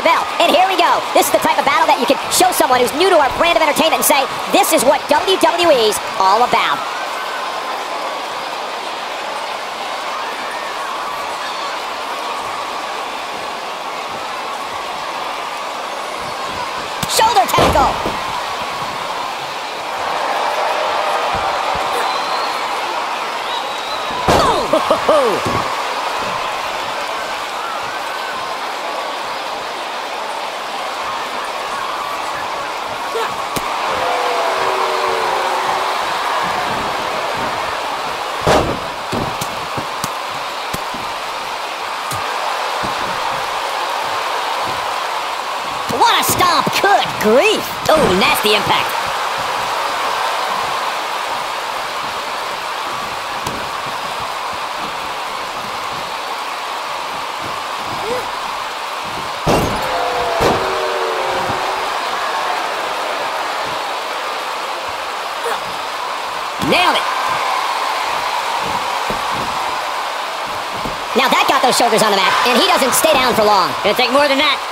the bell. And here we go. This is the type of battle that you can show someone who's new to our brand of entertainment and say, this is what WWE's all about. Shoulder tackle. Boom! What a stomp! Good grief! Oh, nasty impact. Nailed it. Now that got those shoulders on the mat, and he doesn't stay down for long. Gonna take more than that.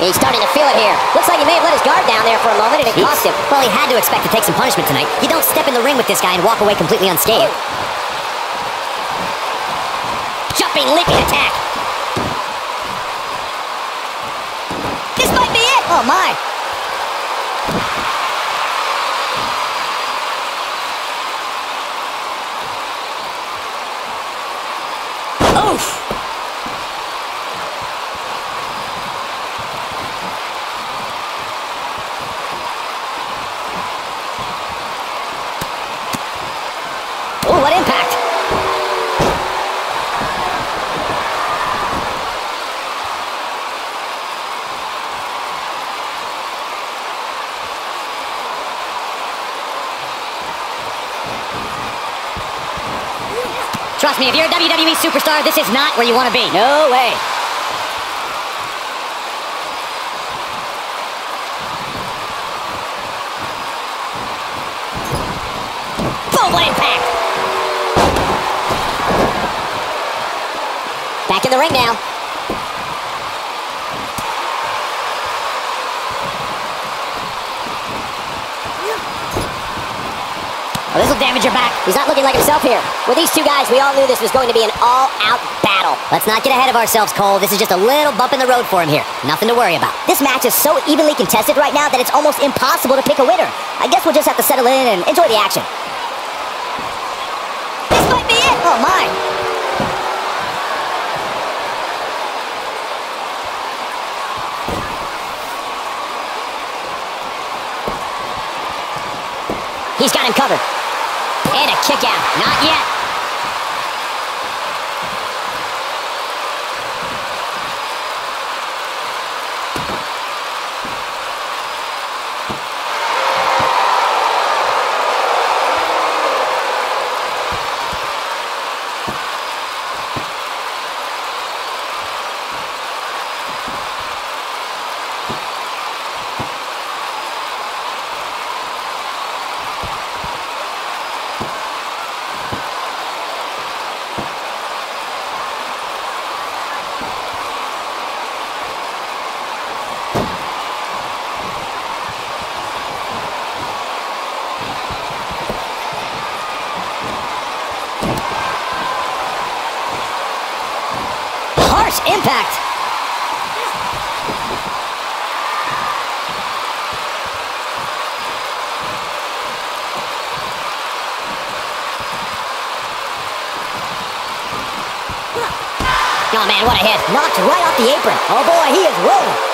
He's starting to feel it here. Looks like he may have let his guard down there for a moment, and it cost him. Well, he had to expect to take some punishment tonight. You don't step in the ring with this guy and walk away completely unscathed. Jumping, leaping attack. This might be it. Oh, my. Trust me, if you're a WWE superstar, this is not where you want to be. No way. What impact! Back in the ring now. This will damage your back. He's not looking like himself here. With these two guys, we all knew this was going to be an all-out battle. Let's not get ahead of ourselves, Cole. This is just a little bump in the road for him here. Nothing to worry about. This match is so evenly contested right now that it's almost impossible to pick a winner. I guess we'll just have to settle in and enjoy the action. This might be it! Oh, my! He's got him covered. Kick out. Not yet. Impact. Oh man, what a hit. Knocked right off the apron. Oh boy, he is rolling.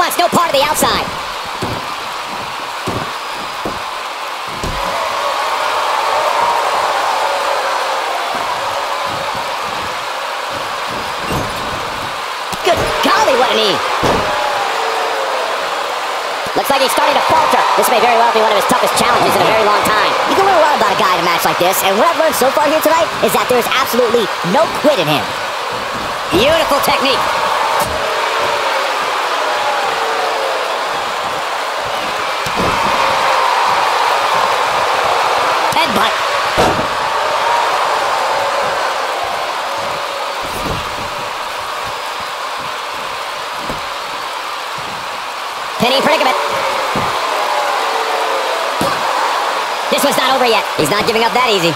wants no part of the outside. Good golly, what a knee. Looks like he's starting to falter. This may very well be one of his toughest challenges in a very long time. You can learn a lot about a guy in a match like this, and what I've learned so far here tonight is that there is absolutely no quit in him. Beautiful technique. Headbutt. Penny predicament. This one's not over yet. He's not giving up that easy.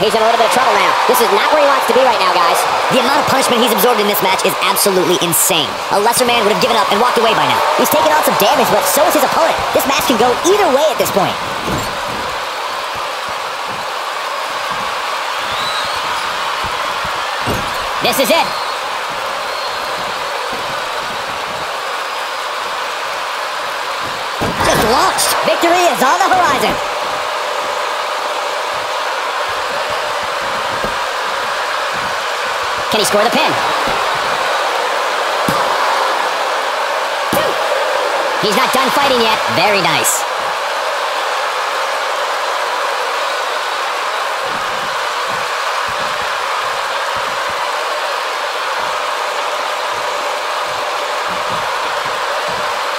He's in a little bit of trouble now. This is not where he wants to be right now, guys. The punishment he's absorbed in this match is absolutely insane. A lesser man would have given up and walked away by now. He's taken on some damage, but so is his opponent. This match can go either way at this point. This is it. Just launched. Victory is on the horizon. Can he score the pin? He's not done fighting yet. Very nice.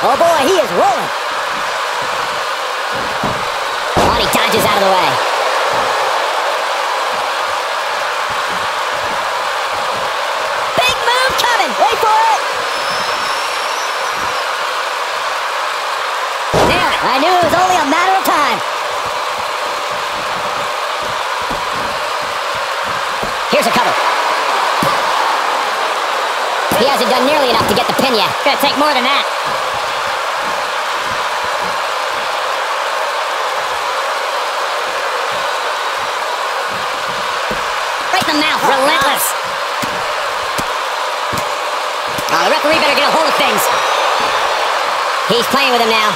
Oh boy, he is rolling. He dodges out of the way. Coming. Wait for it. It. I knew it was only a matter of time. Here's a cover. He hasn't done nearly enough to get the pin yet. Gonna take more than that. Right in the mouth, relentless. Oh, the referee better get a hold of things. He's playing with him now.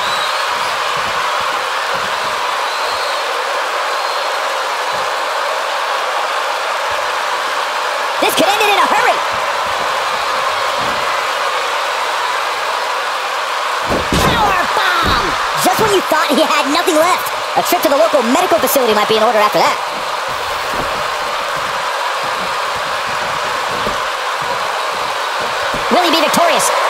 This could end it in a hurry. Power bomb! Just when you thought he had nothing left. A trip to the local medical facility might be in order after that. Will he be victorious?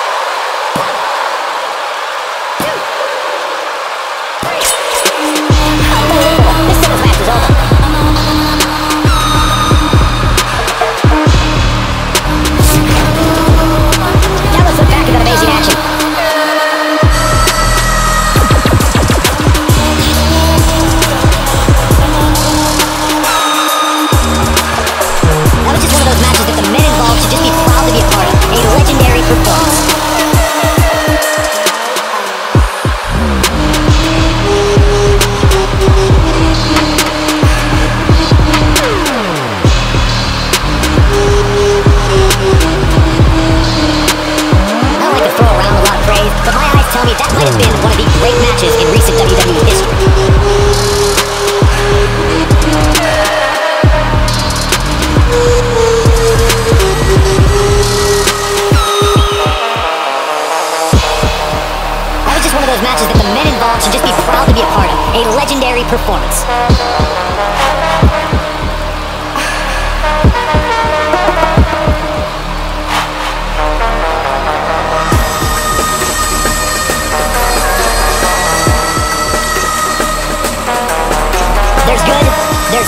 Tell me that might have been one of the great matches in recent WWE history. That was just one of those matches that the men involved should just be proud to be a part of. A legendary performance.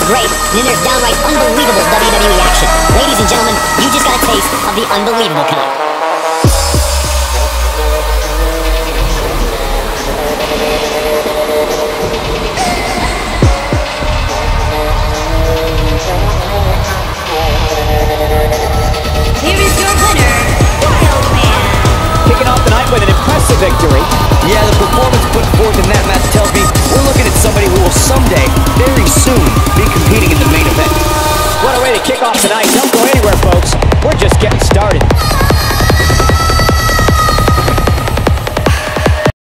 Great, and then there's downright unbelievable WWE action. Ladies and gentlemen, you just got a taste of the unbelievable kind.